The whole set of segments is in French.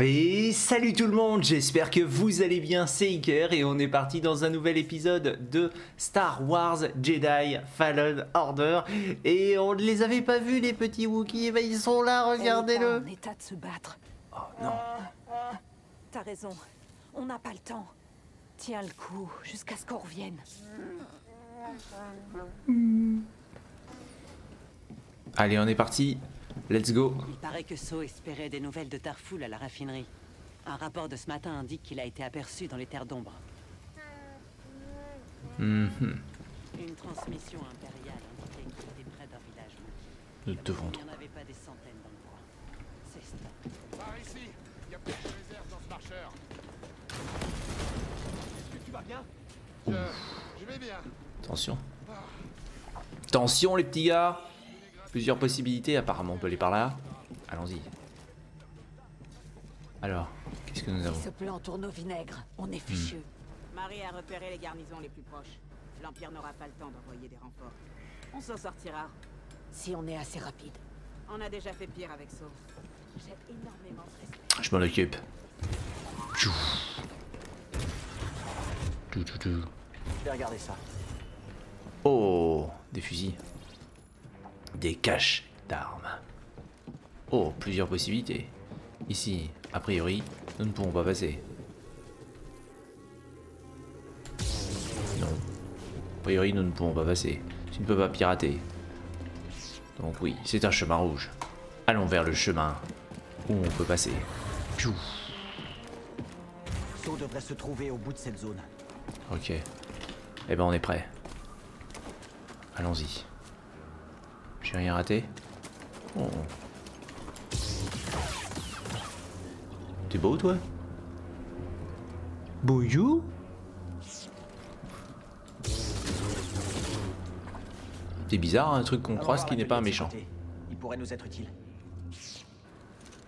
Et salut tout le monde, j'espère que vous allez bien, c'est Iker et on est parti dans un nouvel épisode de Star Wars Jedi Fallen Order et on ne les avait pas vus les petits Wookiees, ben ils sont là, On est regardez-le en état de se battre. Oh non, T'as raison. On n'a pas le temps. Tiens le coup jusqu'à ce qu'on revienne. allez on est parti, let's go Il paraît que So espérait des nouvelles de Tarfoul à la raffinerie. Un rapport de ce matin indique qu'il a été aperçu dans les terres d'ombre. Mhm. Une transmission impériale indiquait qu'il était près d'un village. Nous devons Il n'y en avait pas des centaines dans le coin. C'est cela. Par ici Il y a plus de réserve dans ce marcheur. Est-ce que tu vas bien? Je... je vais bien. Attention. Attention les petits gars Plusieurs possibilités, apparemment on peut aller par là. Allons-y. Alors, qu'est-ce que nous avons Ce plan tourne au vinaigre. On est fichu. Marie a repéré les garnisons les plus proches. L'Empire n'aura pas le temps d'envoyer des renforts. On s'en sortira. Si on est assez rapide. On a déjà fait pire avec. J'ai énormément de. Je m'en occupe. Tchou. Tchou, tchou, tchou. Je vais regarder ça. Oh, des fusils. Des caches d'armes. Oh, plusieurs possibilités. Ici, a priori, nous ne pourrons pas passer. Non. A priori, nous ne pourrons pas passer. Tu ne peux pas pirater. Donc oui, c'est un chemin rouge. Allons vers le chemin où on peut passer. Tchou. So devrait se trouver au bout de cette zone. Ok. Eh ben on est prêt. Allons-y. J'ai rien raté Oh. T'es beau toi? Bonjour C'est bizarre, hein, un truc qu'on croise qui n'est pas un méchant. Il pourrait nous être utile.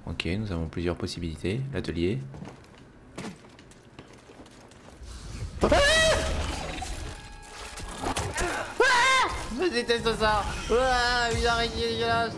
Ok, nous avons plusieurs possibilités. L'atelier. Déteste ça. Ouah, dégueulasse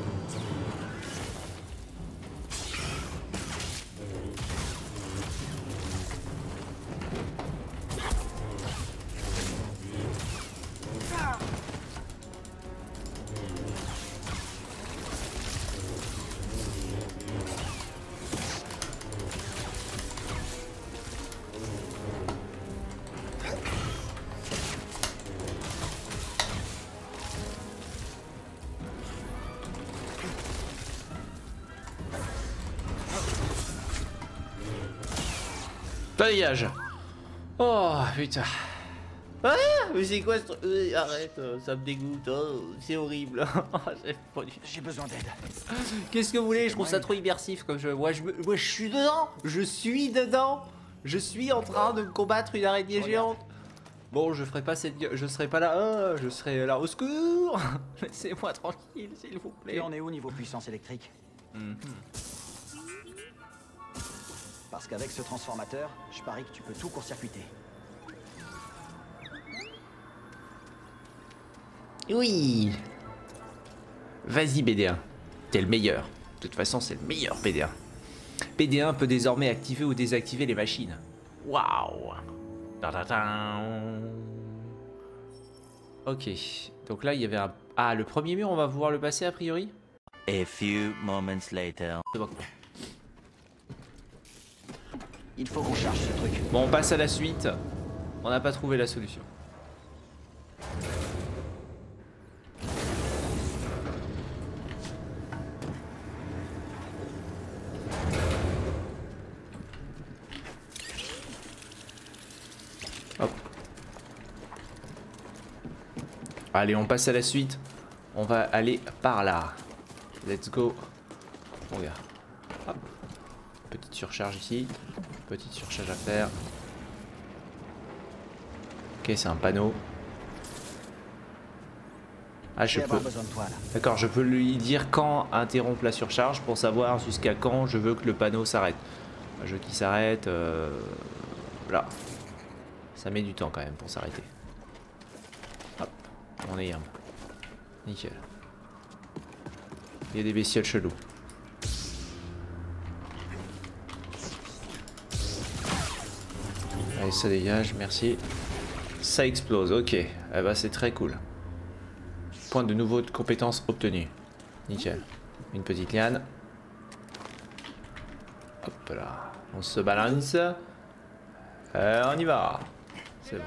Oh putain. Ah Mais c'est quoi ce truc? Euh, Arrête, euh, ça me dégoûte, oh, c'est horrible. Du- J'ai besoin d'aide. Qu'est-ce que vous voulez? Je trouve ça trop immersif comme jeu. Moi je, me- moi, je suis dedans. Je suis dedans. Je suis en train de combattre une araignée géante. Bon, je ferai pas cette gueule, je serai pas là, ah, je serai là au secours. Laissez-moi tranquille, s'il vous plaît. Et on est où niveau puissance électrique? Mhm. Parce qu'avec ce transformateur, je parie que tu peux tout court-circuiter. Oui Vas-y BD1, t'es le meilleur. De toute façon, c'est le meilleur BD1. BD1 peut désormais activer ou désactiver les machines. Waouh. Ok, donc là il y avait un... Ah, le premier mur, on va pouvoir le passer a priori? A few moments later. C'est bon. Il faut qu'on charge ce truc. Bon, on passe à la suite. On n'a pas trouvé la solution. Hop. Allez, on passe à la suite. On va aller par là. Let's go. Regarde. Hop. Petite surcharge ici. Petite surcharge à faire. Ok, c'est un panneau. Ah, Je peux. D'accord, je peux lui dire quand interrompre la surcharge pour savoir jusqu'à quand je veux que le panneau s'arrête. Je veux qu'il s'arrête. euh, Là. Ça met du temps quand même pour s'arrêter. Hop, on est un. Nickel. Il y a des bestioles chelous. Allez, ça dégage, merci. Ça explose, ok. Eh bah, c'est très cool. Point de nouveau de compétences obtenues. Nickel. Une petite liane. Hop là. On se balance. Euh, on y va. C'est bon.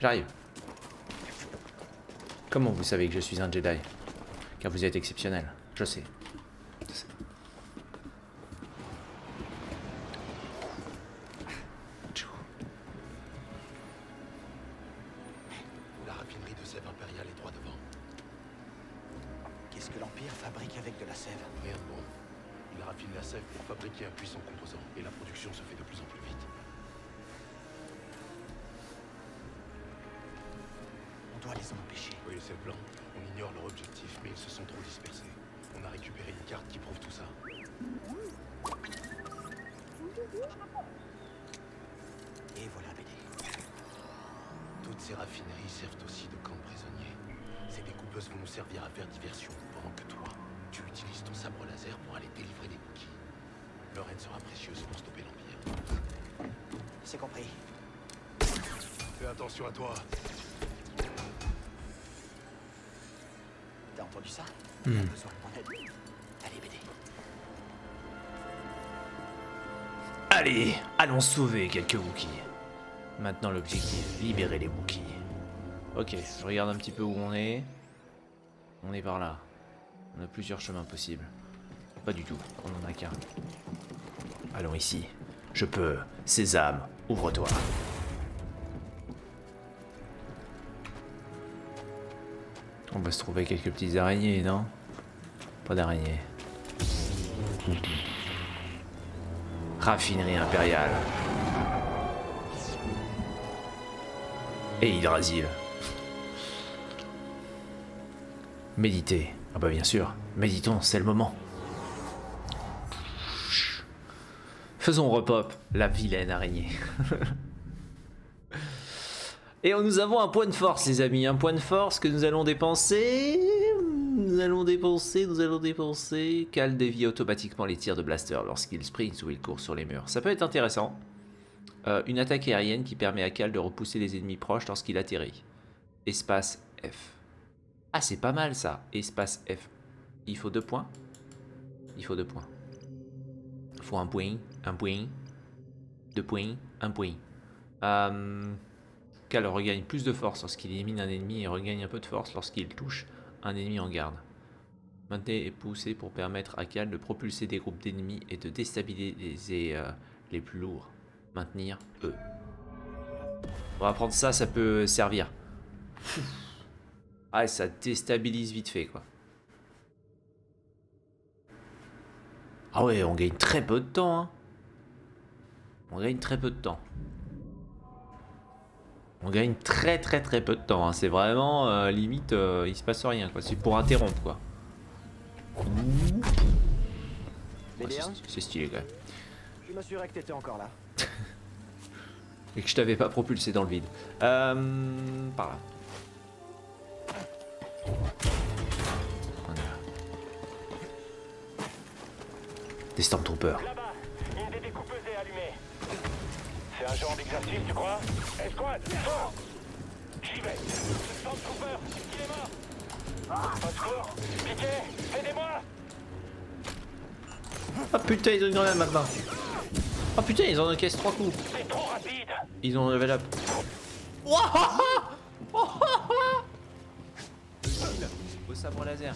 J'arrive. Comment vous savez que je suis un Jedi? Car vous êtes exceptionnel. Je sais. Sera précieuse pour stopper l'Empire. C'est compris. Fais attention à toi. T'as entendu ça Hmm. On a besoin de mon aide. Allez, BD. Allez, allons sauver quelques Wookiees. Maintenant l'objectif, libérer les Wookiees. Ok, je regarde un petit peu où on est. On est par là. On a plusieurs chemins possibles. Pas du tout, on en a qu'un. Allons ici. Je peux. Sésame, ouvre-toi. On va se trouver quelques petites araignées, non? Pas d'araignées. Raffinerie impériale. Et Hydrasil. Méditer. Ah bah bien sûr. Méditons, c'est le moment. Faisons repop la vilaine araignée. Et nous avons un point de force, les amis. Un point de force que nous allons dépenser. Nous allons dépenser, nous allons dépenser. Cal dévie automatiquement les tirs de blaster lorsqu'il sprint ou il court sur les murs. Ça peut être intéressant. Euh, une attaque aérienne qui permet à Cal de repousser les ennemis proches lorsqu'il atterrit. Espace F. Ah, c'est pas mal ça. Espace F. Il faut deux points Il faut deux points. Il faut un point, un point, deux points, un point. Euh, Cal regagne plus de force lorsqu'il élimine un ennemi et regagne un peu de force lorsqu'il touche un ennemi en garde. Maintenez et poussez pour permettre à Cal de propulser des groupes d'ennemis et de déstabiliser euh, les plus lourds. Maintenir E. On va prendre ça, ça peut servir. Ah, ça déstabilise vite fait quoi. Ah ouais, on gagne très peu de temps. Hein. On gagne très peu de temps. On gagne très très très peu de temps. hein. C'est vraiment euh, limite, euh, il se passe rien quoi. C'est pour interrompre quoi. Ouais, BD1, c'est- stylé quand même. je m'assurais que t'étais encore là. Et que je t'avais pas propulsé dans le vide. Euh, par là. On est là. Des Stormtroopers. Là-bas, une des découpeuses est allumée. C'est un genre d'exercice, tu crois Escouade, fort J'y vais. Stormtrooper, il est mort Au secours Piquet, aidez-moi Ah putain, ils ont une grenade maintenant. Ah putain, ils en encaissent trois coups. C'est trop rapide Ils ont level up. Le style Au sabre laser.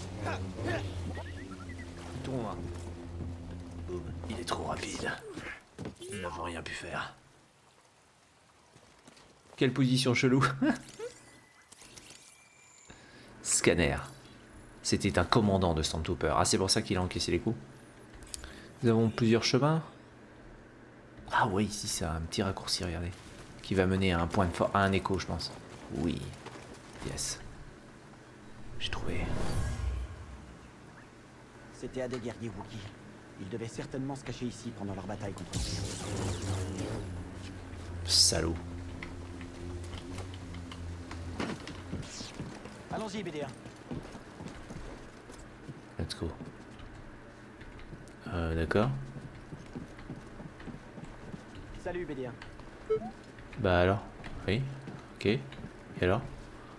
Il tourne. Il est trop rapide. Nous n'avons rien pu faire. Quelle position chelou. Scanner. C'était un commandant de Stormtrooper. Ah, c'est pour ça qu'il a encaissé les coups. Nous avons plusieurs chemins. Ah oui, ici c'est un petit raccourci, regardez. Qui va mener à un point de for- à un écho, je pense. Oui. Yes. J'ai trouvé. C'était à des guerriers Wookiee. Ils devaient certainement se cacher ici pendant leur bataille contre. Salaud. Allons-y, BD1. Let's go. Euh, d'accord. Salut, BD1. Bah alors? Oui Ok. Et alors?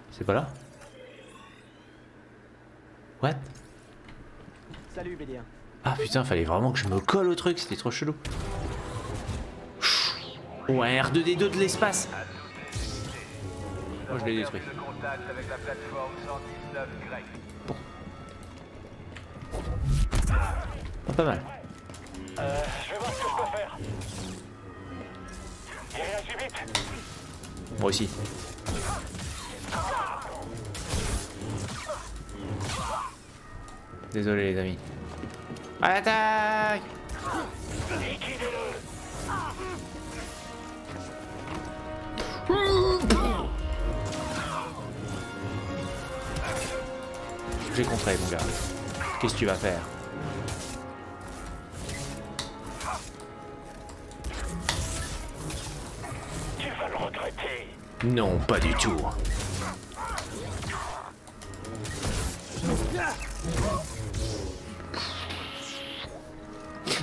C'est pas là? What? Salut, Bélia. Ah putain, fallait vraiment que je me colle au truc, c'était trop chelou. Ouais, R2D2 de l'espace Moi je l'ai détruit. Ah, pas mal. Euh, je vais voir ce que je peux faire. Il réagit vite. Moi aussi. Désolé les amis. À l'attaque J'ai contré mon gars. Qu'est-ce que tu vas faire? Tu vas le regretter. Non, pas du tout.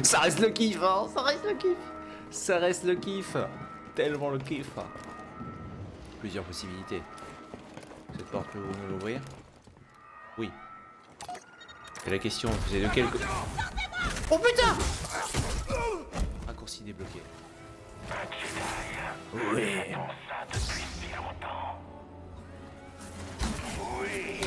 Ça reste le kiff, hein Ça reste le kiff Ça reste le kiff Tellement le kiff Plusieurs possibilités. Cette porte peut nous l'ouvrir Oui. Et la question, c'est de quel... co- Oh putain Raccourci débloqué. Oui. Ça depuis si longtemps. Oui,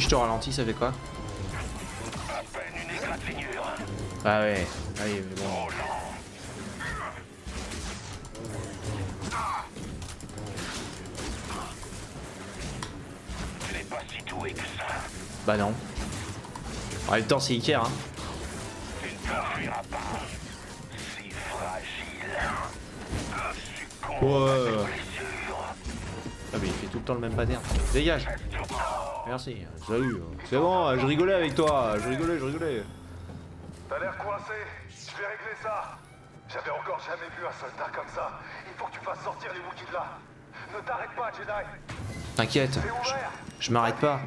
Si je te ralentis, ça fait quoi. Ah ouais, ah oui, mais bon. Bah non. En même temps, c'est Iker, hein. Tu ne t'enfuiras pas. Si fragile. Succombe Ouais. Ah mais il fait tout le temps le même pattern. Dégage Merci. Salut. C'est bon, je rigolais avec toi. Je rigolais, je rigolais. T'as l'air coincé. Je vais régler ça. J'avais encore jamais vu un soldat comme ça. Il faut que tu fasses sortir les Wookiees de là. Ne t'arrête pas, Jedi. T'inquiète, C'est je, je m'arrête pas.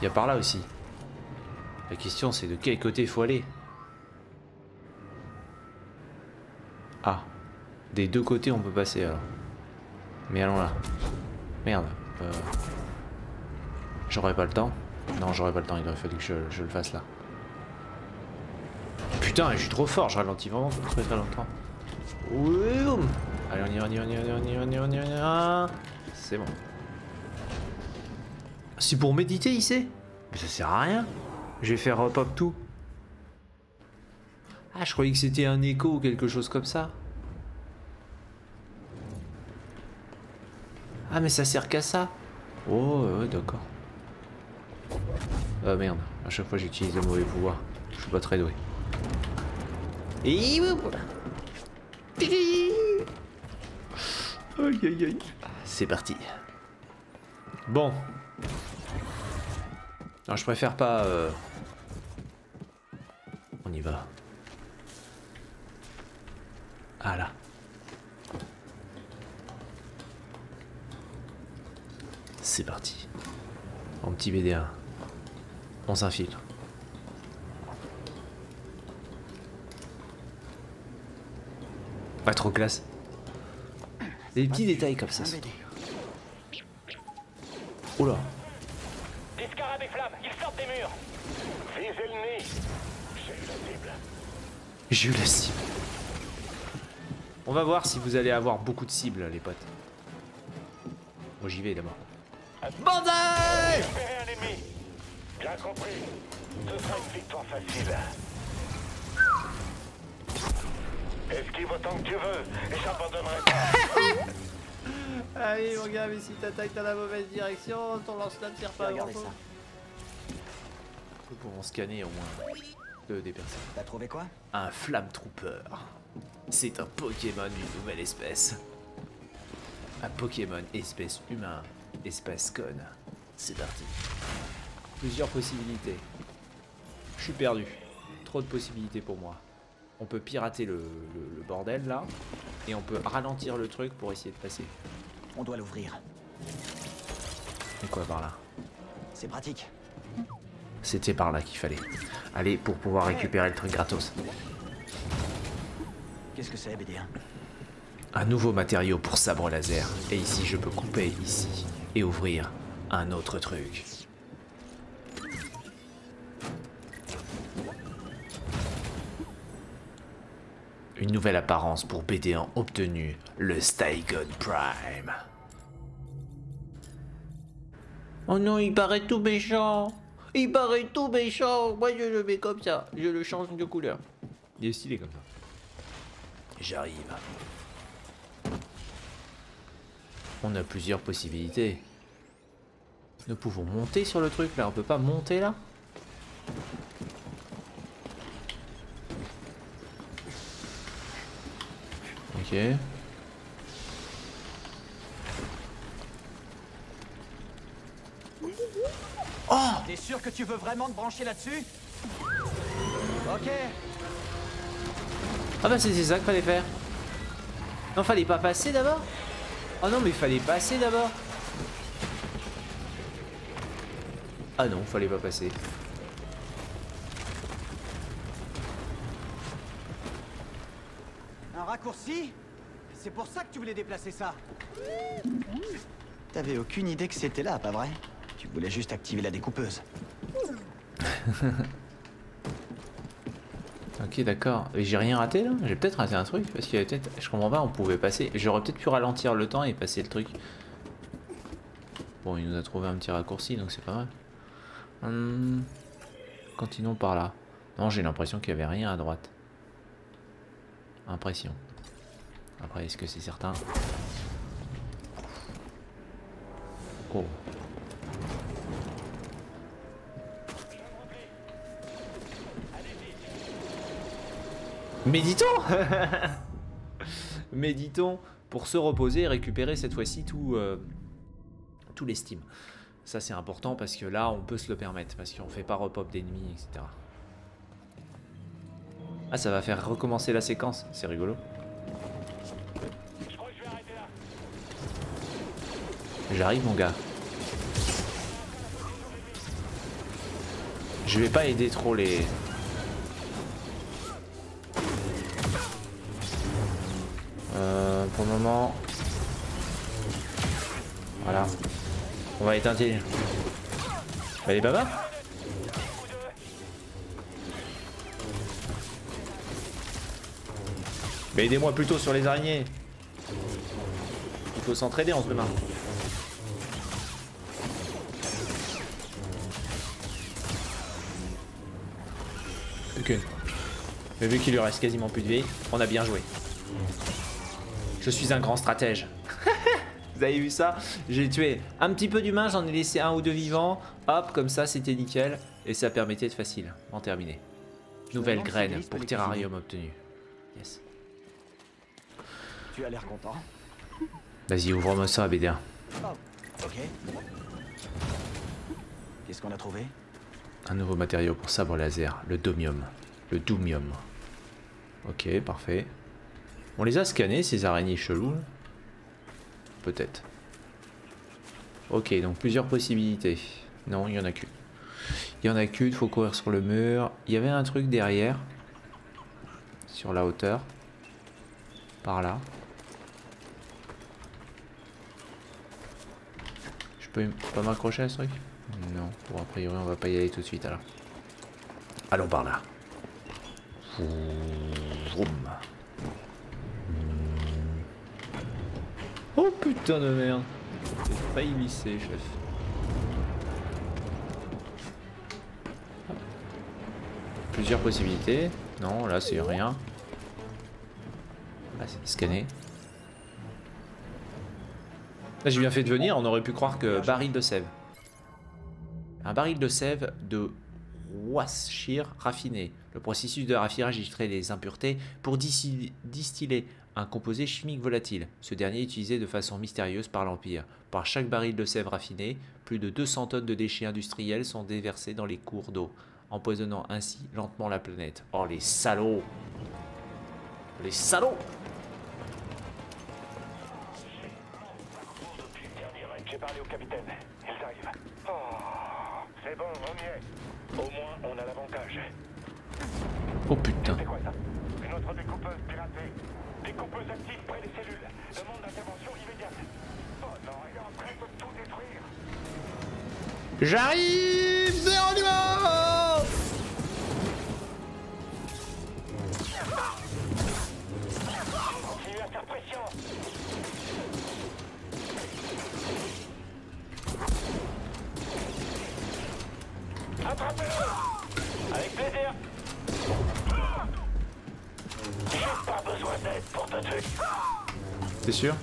Il y a par là aussi. La question c'est de quel côté il faut aller. Ah. Des deux côtés on peut passer alors. Mais allons là. Merde. Euh... J'aurais pas le temps. Non, j'aurais pas le temps, il aurait fallu que je, le fasse là. Putain, je suis trop fort, je ralentis vraiment très très longtemps. Allez, on y va, on y va, on y va, on y va, on y va, on y. C'est bon. C'est pour méditer ici Mais ça sert à rien. Je vais faire hop tout. Ah, je croyais que c'était un écho ou quelque chose comme ça. Ah, mais ça sert qu'à ça. Oh, ouais, d'accord. Ah merde, à chaque fois j'utilise le mauvais pouvoir. Je suis pas très doué. C'est parti. Bon. Non, je préfère pas. euh, On y va. Ah là. C'est parti. En petit BD1. On s'infiltre. Pas trop classe. Des petits détails comme ça. Oula. Des scarabées flammes, ils sortent des murs. Visez le nez. J'ai eu la cible. J'ai eu la cible. On va voir si vous allez avoir beaucoup de cibles, les potes. Moi j'y vais d'abord. Banzai un ennemi. Bien compris. Ce sera une victoire facile. Esquive autant que tu veux, et j'abandonnerai pas. Ah oui mon gars, mais si t'attaques dans la mauvaise direction, ton lance-flamme sert pas à grand chose. Pour en scanner au moins. de, des personnes. T'as trouvé quoi? Un Flamme Trooper. C'est un Pokémon d'une nouvelle espèce. Un Pokémon espèce humain, espèce conne. C'est parti. Plusieurs possibilités. Je suis perdu. Trop de possibilités pour moi. On peut pirater le, le- le bordel là. Et on peut ralentir le truc pour essayer de passer. On doit l'ouvrir. Et quoi par là? C'est pratique. C'était par là qu'il fallait. Allez, pour pouvoir récupérer le truc gratos. Qu'est-ce que c'est, BD1 Un nouveau matériau pour sabre laser. Et ici, je peux couper ici. Et ouvrir un autre truc. Une nouvelle apparence pour BD1 obtenue, le Stygon Prime. Oh non, il paraît tout méchant. Il paraît tout méchant. Moi, je le mets comme ça. Je le change de couleur. Il est stylé comme ça. J'arrive. On a plusieurs possibilités. Nous pouvons monter sur le truc là. On peut pas monter là Ok. T'es sûr que tu veux vraiment te brancher là-dessus? Ok. Ah bah c'était ça qu'il fallait faire. Non, fallait pas passer d'abord? Oh non, mais fallait passer d'abord. Ah non, fallait pas passer. Un raccourci? C'est pour ça que tu voulais déplacer ça T'avais aucune idée que c'était là, pas vrai? Tu voulais juste activer la découpeuse. Ok, d'accord. J'ai rien raté là J'ai peut-être raté un truc parce qu'il y avait peut-être. Je comprends pas, on pouvait passer. J'aurais peut-être pu ralentir le temps et passer le truc. Bon, il nous a trouvé un petit raccourci donc c'est pas mal. Hum, Continuons par là. Non, j'ai l'impression qu'il y avait rien à droite. Impression. Après, est-ce que c'est certain? Oh. Méditons Méditons pour se reposer et récupérer cette fois-ci tout, euh, tout l'estime. Ça c'est important parce que là on peut se le permettre, parce qu'on fait pas repop d'ennemis, etc. Ah ça va faire recommencer la séquence, c'est rigolo. J'arrive mon gars. Je vais pas aider trop les... pour le moment... Voilà. On va éteindre. Allez baba Mais aidez-moi plutôt sur les araignées. Il faut s'entraider en ce demain. Ok. Mais vu qu'il lui reste quasiment plus de vie, on a bien joué. Je suis un grand stratège. Vous avez vu ça? J'ai tué un petit peu d'humains, j'en ai laissé un ou deux vivants. Hop, comme ça c'était nickel. Et ça permettait de facile. En terminer. Nouvelle graine pour terrarium obtenu. Yes. Tu as l'air content. Vas-y, ouvre-moi ça, BD1. Oh, ok. Qu'est-ce qu'on a trouvé? Un nouveau matériau pour sabre laser, le domium. Le doomium. Ok, parfait. On les a scannés, ces araignées cheloues Peut-être. Ok, donc plusieurs possibilités. Non, il y en a qu'une. Il y en a qu'une, faut courir sur le mur. Il y avait un truc derrière. Sur la hauteur. Par là. Je peux pas m'accrocher à ce truc? Non. Bon, a priori, on va pas y aller tout de suite alors. Allons par là. Oh putain de merde. J'ai failli glisser, chef. Plusieurs possibilités. Non, là c'est rien. Là c'est scanné. Là j'ai bien fait de venir, on aurait pu croire que baril de sève. Un baril de sève de washir raffiné. Le processus de raffinage extrait les impuretés pour distiller un composé chimique volatile. Ce dernier utilisé de façon mystérieuse par l'Empire. Par chaque baril de sève raffinée, plus de 200 tonnes de déchets industriels sont déversés dans les cours d'eau, empoisonnant ainsi lentement la planète. Oh les salauds Les salauds j'ai parlé au capitaine. Ils arrivent. Oh, c'est bon, on y est. Au moins, on a l'avantage. Oh putain C'est quoi ça? Une autre découpeuse piratée. Découpeuse active près des cellules. Demande d'intervention immédiate. Oh non, il est en train de tout détruire. J'arrive Géronimo Continuez T'es sûr?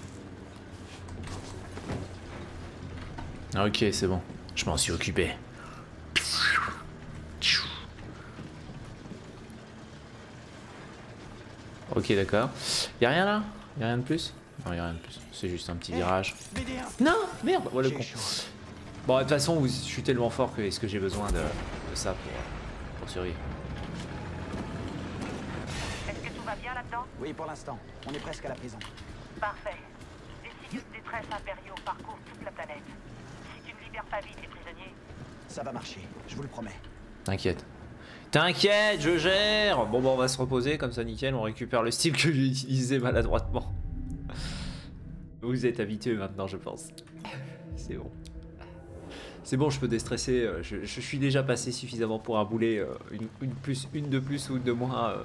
Ah, Ok, c'est bon. Je m'en suis occupé. Ok, d'accord. Y'a rien là? Y'a rien de plus? Non, y'a rien de plus. C'est juste un petit virage. Non Merde Voilà le con. Bon, de toute façon, vous- je suis tellement fort que est-ce que j'ai besoin de, de ça pour, pour survivre? Est-ce que tout va bien là-dedans? Oui, pour l'instant. On est presque à la prison. Parfait. Des signaux de détresse impériaux parcourent toute la planète. Si tu ne libères pas vite les prisonniers, Ça va marcher, je vous le promets. T'inquiète. T'inquiète, je gère Bon, bah, on va se reposer, comme ça, nickel, on récupère le style que j'ai utilisé maladroitement. Vous êtes habitués maintenant, je pense. C'est bon. C'est bon, je peux déstresser. euh, Je, je suis déjà passé suffisamment pour un boulet. euh, Une, une plus, une de plus ou une de moins euh,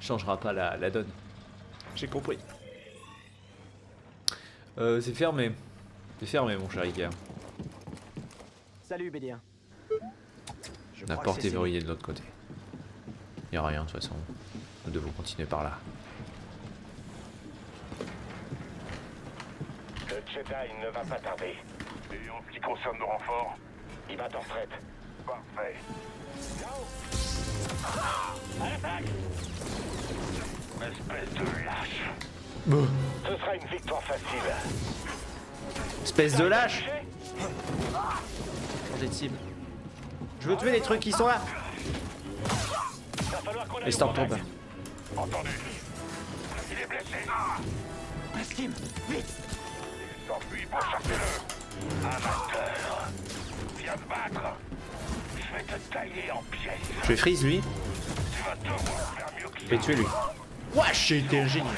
changera pas la, la donne. J'ai compris. Euh, c'est fermé. C'est fermé, mon cher Iker. Salut, Bédien. Je La crois que porte est verrouillée de l'autre côté. Il a rien de toute façon. Nous devons continuer par là. Le Jedi ne va pas tarder. Et en ce qui concerne nos renforts, Il va en retraite. parfait. Espèce de lâche. Bon. Ce sera une victoire facile. Espèce de lâche Changer de cible. Je veux tuer les trucs qui sont là ton contact. Entendu. Il est blessé. Skim, vite Il s'enfuit pour chasser-le. Amateur. Viens te battre. Je vais te tailler en pièces. Je vais freeze lui. Tu vas devoir faire mieux que Je vais tuer lui. Wesh, j'ai été un génie.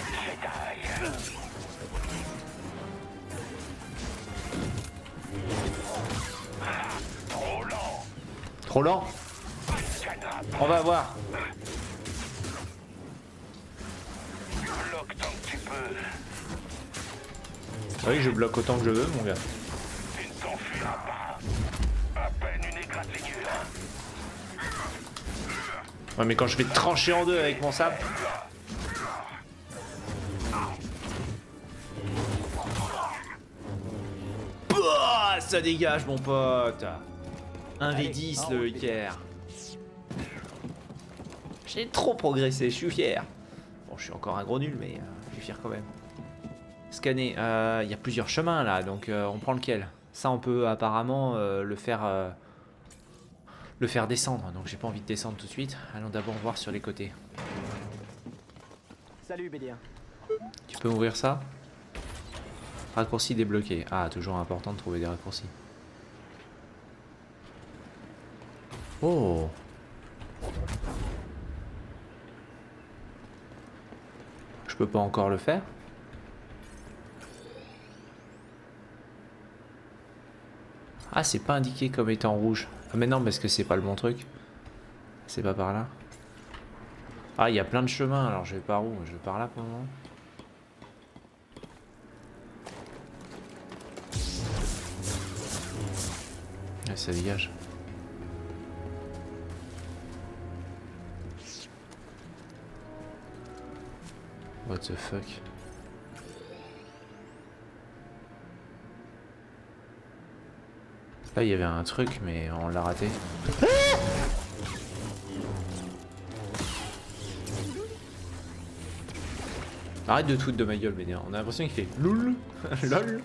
Trop lent. On va voir. que oui, je bloque autant que je veux, mon gars. Ouais, mais quand je vais trancher en deux avec mon sable. Ça dégage, mon pote. 1v10 le Iker. J'ai trop progressé, je suis fier. Bon, je suis encore un gros nul, mais euh, je suis fier quand même. Scanner, euh, il y a plusieurs chemins là, donc euh, on prend lequel? Ça, on peut apparemment euh, le faire. euh, le faire descendre, donc j'ai pas envie de descendre tout de suite. Allons d'abord voir sur les côtés. Salut, Bédien. Tu peux ouvrir ça? Raccourci débloqué. Ah, toujours important de trouver des raccourcis. Oh Je peux pas encore le faire Ah, c'est pas indiqué comme étant rouge. Ah, mais non, parce que c'est pas le bon truc. C'est pas par là. Ah, il y a plein de chemins, alors je vais par où Je vais par là pour le moment. Ouais, ça dégage. What the fuck? Là il y avait un truc mais on l'a raté. Arrête de tout de ma gueule, mais On a l'impression qu'il fait LOL. LOL.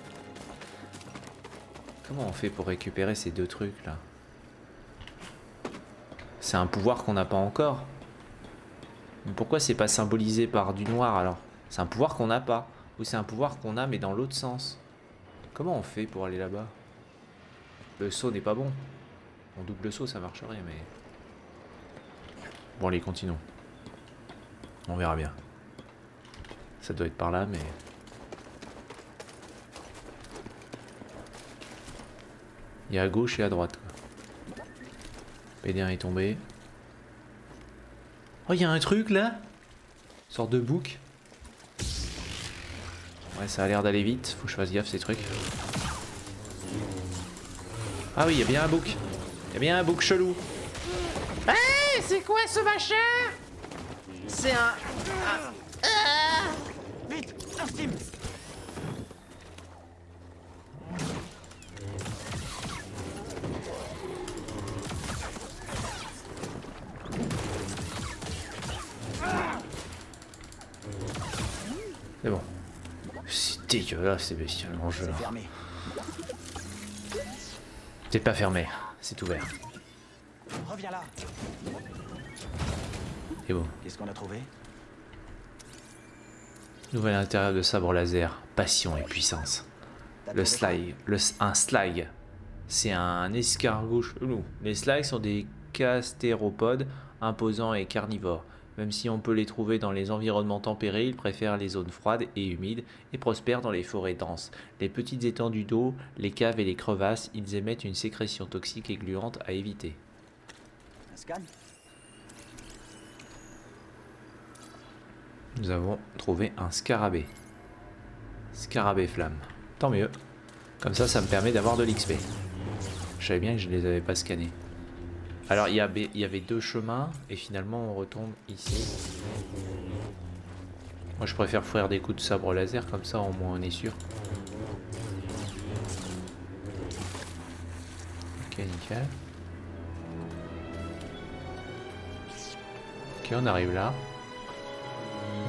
Comment on fait pour récupérer ces deux trucs là? C'est un pouvoir qu'on n'a pas encore. Mais pourquoi c'est pas symbolisé par du noir alors? C'est un pouvoir qu'on n'a pas. Ou c'est un pouvoir qu'on a mais dans l'autre sens. Comment on fait pour aller là-bas? Le saut n'est pas bon. En double saut ça marcherait mais... Bon allez continuons. On verra bien. Ça doit être par là mais... Il y a à gauche et à droite. Quoi. Pédien est tombé. Oh, il y a un truc là Sorte de bouc. Ouais, ça a l'air d'aller vite. Faut que je fasse gaffe ces trucs. Ah oui, il y a bien un bouc. Il y a bien un bouc chelou. Hey, c'est quoi ce machin C'est un... Vite Instim C'est dégueulasse ces bestioles en jeu. C'est. C'est pas fermé, c'est ouvert. Reviens là C'est bon. Qu'est-ce qu'on a trouvé? Nouvel intérieur de sabre laser, passion et puissance. Le slag, le, un slag, c'est un escargot chelou. Les slags sont des castéropodes imposants et carnivores. Même si on peut les trouver dans les environnements tempérés, ils préfèrent les zones froides et humides et prospèrent dans les forêts denses. Les petites étendues d'eau, les caves et les crevasses, ils émettent une sécrétion toxique et gluante à éviter. Nous avons trouvé un scarabée. Scarabée flamme. Tant mieux. Comme ça, ça me permet d'avoir de l'XP. Je savais bien que je les avais pas scannés. Alors, il y, avait, deux chemins, et finalement, on retombe ici. Moi, je préfère faire des coups de sabre laser, comme ça, au moins, on est sûr. Ok, nickel. Ok, on arrive là.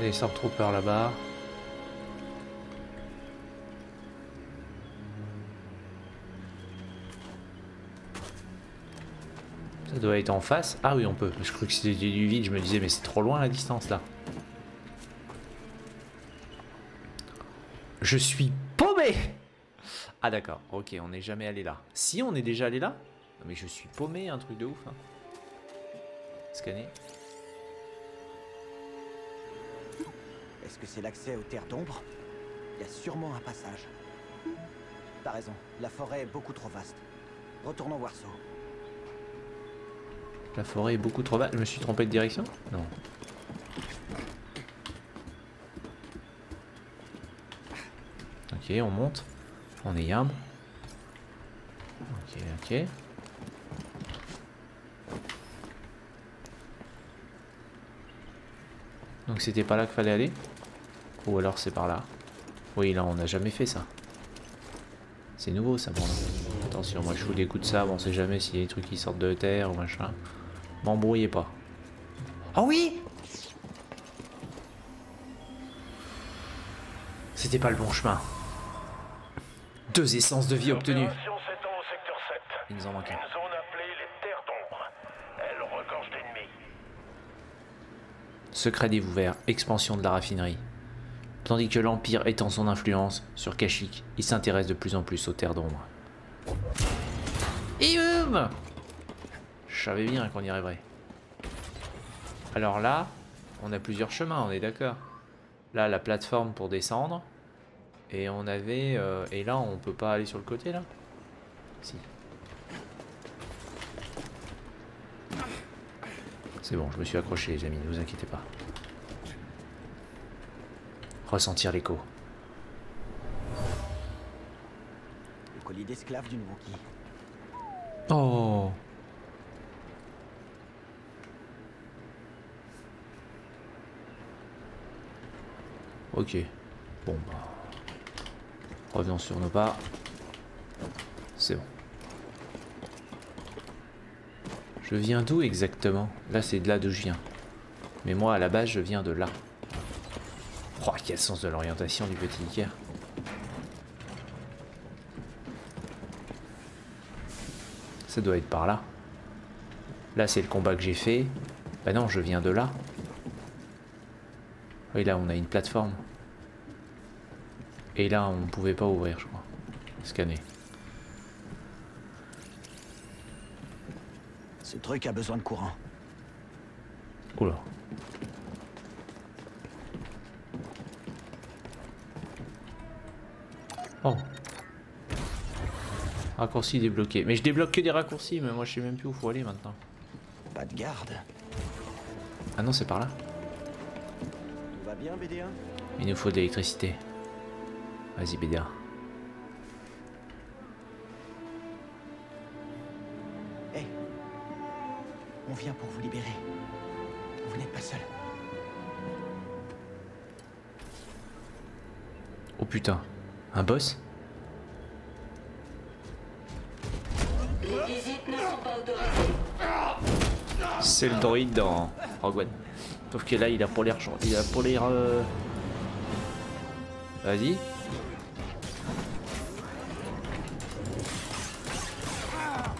Des Stormtroopers là-bas. Ça doit être en face. Ah oui, on peut. Je crois que c'était du vide. Je me disais, mais c'est trop loin la distance là. Je suis paumé Ah d'accord, ok, on n'est jamais allé là. Si, on est déjà allé là? Non mais je suis paumé, un truc de ouf. hein. Scanner. Est-ce que c'est l'accès aux terres d'ombre? Il y a sûrement un passage. T'as raison, la forêt est beaucoup trop vaste. Retournons voir ça. La forêt est beaucoup trop vaste. Je me suis trompé de direction? Non. Ok, on monte. On est yambe. Ok, ok. Donc c'était pas là qu'il fallait aller? Ou alors c'est par là? Oui, là on n'a jamais fait ça. C'est nouveau ça pour nous. Attention, moi je fous des coups de sabre, on sait jamais s'il y a des trucs qui sortent de terre ou machin. M'embrouillez pas. Ah oui? C'était pas le bon chemin. Deux essences de vie obtenues. L'opération s'étend au secteur 7. Il nous en manque un. Une zone appelée les Terres d'ombre. Elle regorge d'ennemis. Secret découvert, expansion de la raffinerie. Tandis que l'Empire étend son influence sur Kashyyyk, il s'intéresse de plus en plus aux terres d'ombre. Et boum Je savais bien qu'on y arriverait. Alors là, on a plusieurs chemins, on est d'accord. Là, la plateforme pour descendre. Et on avait... euh, et là, on peut pas aller sur le côté, là? Si. C'est bon, je me suis accroché, les amis, ne vous inquiétez pas. Ressentir l'écho. Le colis d'esclave d'une. Oh Ok. Bon bah. Revenons sur nos pas. C'est bon. Je viens d'où exactement? Là c'est de là d'où je viens. Mais moi à la base je viens de là. Oh, quel sens de l'orientation du petit Iker. Ça doit être par là. Là, c'est le combat que j'ai fait. Bah non, je viens de là. Oui, là, on a une plateforme. Et là, on pouvait pas ouvrir, je crois. Scanner. Ce truc a besoin de courant. Oula. Oh. Raccourci débloqué. Mais je débloque que des raccourcis, mais moi je sais même plus où faut aller maintenant. Pas de garde. Ah non, c'est par là. Tout va bien, BD1 Il nous faut de l'électricité. Vas-y, BD1. Hé On vient pour vous libérer. Vous n'êtes pas seul. Oh putain. Un boss? Les visites ne sont pas autorisées. C'est le droïde dans Rogue One. Sauf que là, il a pour l'air... Il a pour l'air... euh, Vas-y.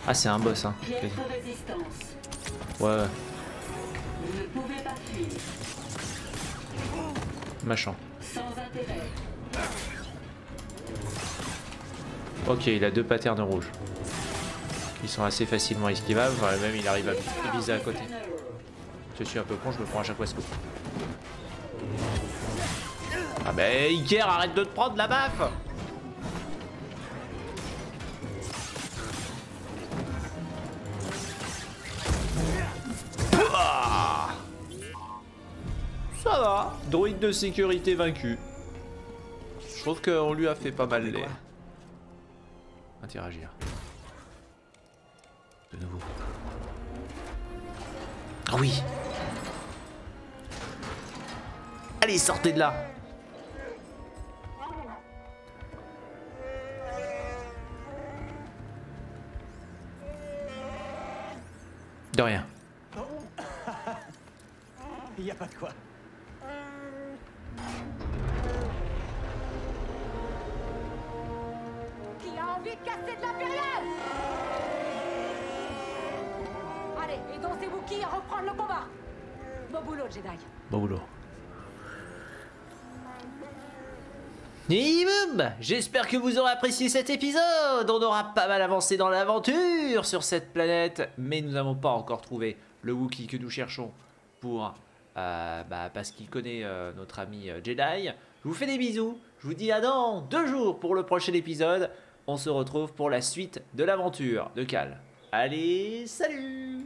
Ah, c'est un boss, hein. Ouais. Machin. Ok, il a deux patterns rouges. Ils sont assez facilement esquivables, même il arrive à viser à côté. Je suis un peu con, je me prends à chaque fois ce coup. Ah bah Iker, arrête de te prendre la baffe Pouah Ça va, droïde de sécurité vaincu. Je trouve qu'on lui a fait pas mal les... Interagir. De nouveau. Ah oui Allez, sortez de là De rien. Il y a pas de quoi. Qui a envie de casser de l'impérial Allez, aidons ces Wookiees à reprendre le combat? Bon boulot, Jedi. Bon boulot. J'espère que vous aurez apprécié cet épisode On aura pas mal avancé dans l'aventure sur cette planète, mais nous n'avons pas encore trouvé le Wookiee que nous cherchons pour... euh, bah, parce qu'il connaît euh, notre ami euh, Jedi. Je vous fais des bisous, je vous dis à dans deux jours pour le prochain épisode. On se retrouve pour la suite de l'aventure de Cal. Allez, salut